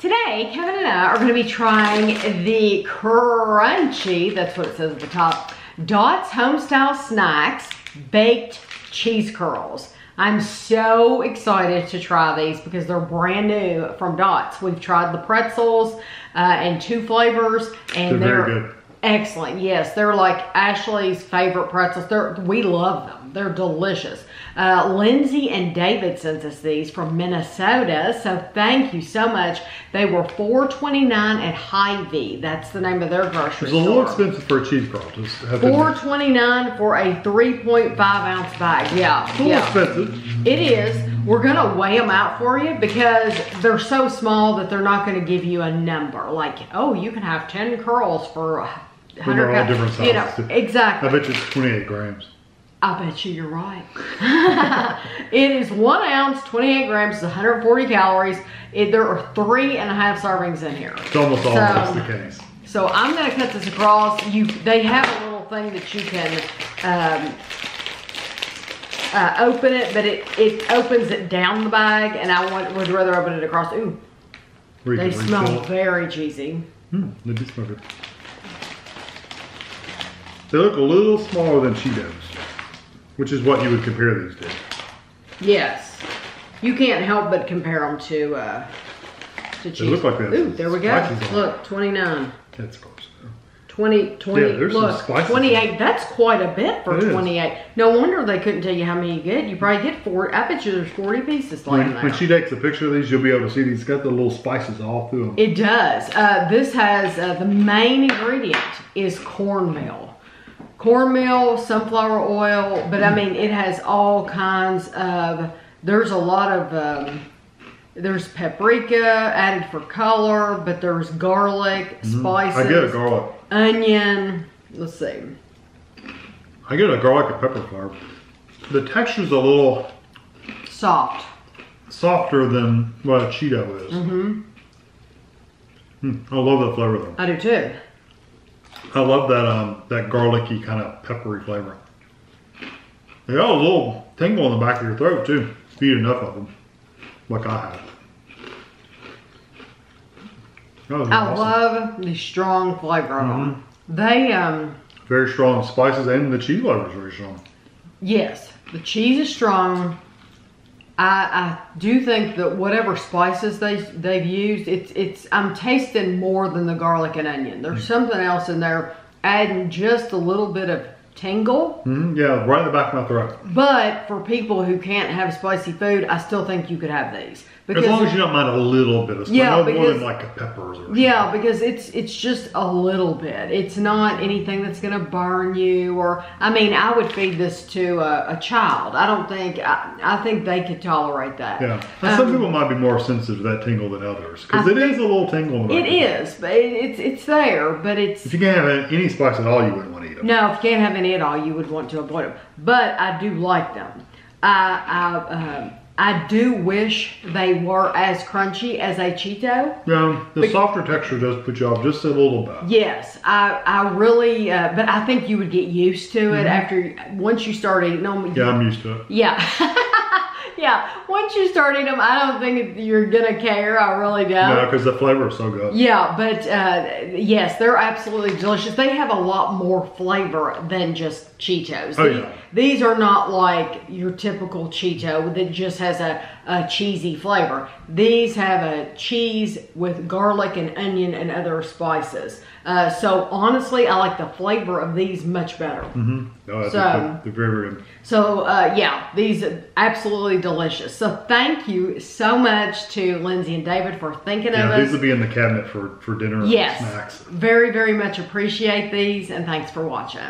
Today, Kevin and I are gonna be trying the crunchy, that's what it says at the top, Dots Homestyle Snacks Baked Cheese Curls. I'm so excited to try these because they're brand new from Dots. We've tried the pretzels uh, and two flavors and They're they're, very good. Excellent. Yes, they're like Ashley's favorite pretzels. They're, we love them. They're delicious. Uh, Lynsie and David sent us these from Minnesota, so thank you so much. They were $4.29 at Hy-Vee. That's the name of their grocery store. It's a little expensive for a cheese curl. Just have to- Four twenty nine for a three point five ounce bag. Yeah, It's yeah, expensive. it is. We're gonna weigh them out for you because they're so small that they're not gonna give you a number. Like, oh, you can have ten curls for they're all different You know, exactly. I bet you it's 28 grams. I bet you you're right. it is one ounce, 28 grams, it's 140 calories. It, there are three and a half servings in here. It's almost So- always the case. So I'm gonna cut this across. You, they have a little thing that you can um, uh, open it, but it it opens it down the bag, and I want, would rather open it across. Ooh, they smell very cheesy. Hmm, they do smell good. They look a little smaller than Cheetos, which is what you would compare these to. Yes, you can't help but compare them to uh, to cheese. look like they have Ooh, there we go. Look, 29. That's close. 20, 20, Yeah, there's some look, spices 28, that's quite a bit for It is. 28. No wonder they couldn't tell you how many you get. You probably get four, I bet you there's 40 pieces laying When, there. when she takes a picture of these, you'll be able to see these got the little spices all through them. It does. Uh, this has uh, the main ingredient is cornmeal. Cornmeal, sunflower oil, but I mean it has all kinds of. There's a lot of. Um, there's paprika added for color, but there's garlic, spices, Mm-hmm. I get a garlic. onion. Let's see. I get a garlic and pepper flavor. The texture's a little Soft. softer than what a Cheeto is. Mm-hmm. Mm, I love that flavor though. I do too. I love that um that garlicky kind of peppery flavor. They got a little tingle in the back of your throat too. If you eat enough of them, like I have. I awesome. love the strong flavor of them. They um Very strong spices and the cheese flavor is very strong. Yes, the cheese is strong. I, I do think that whatever spices they they've used, it's it's I'm tasting more than the garlic and onion. There's something else in there, adding just a little bit of tingle. hmm Yeah, right in the back of my throat. But for people who can't have spicy food, I still think you could have these As long as you don't mind a little bit of spice, Yeah, no more because- than like a peppers or Yeah, because it's it's just a little bit. It's not anything that's gonna burn you, or I mean, I would feed this to a, a child. I don't think I, I think they could tolerate that. Yeah, and some Um, people might be more sensitive to that tingle than others because it is a little tingle. It back of your is, but it, it's it's there, but it's If you can't have any spice at all, you wouldn't want to eat them. no. If you can't have any at all, you would want to avoid them. But I do like them. I I um, I do wish they were as crunchy as a Cheeto. Yeah, the Bec- softer texture does put you off just a little bit. Yes, I I really, uh, but I think you would get used to it after once you start eating them. Yeah, I'm used to it. Yeah. yeah. Once you start eating them, I don't think you're gonna care. I really don't. No, because the flavor is so good. Yeah, but uh, yes, they're absolutely delicious. They have a lot more flavor than just Cheetos. Oh, yeah. These are not like your typical Cheeto that just has a, a cheesy flavor. These have a cheese with garlic and onion and other spices. Uh, so honestly, I like the flavor of these much better. Mm-hmm. No, I think So- they're, they're very. So uh, yeah, these are absolutely delicious. So thank you so much to Lynsie and David for thinking of Yeah, us. these will be in the cabinet for, for dinner Yes. and snacks. Very, very much appreciate these and thanks for watching.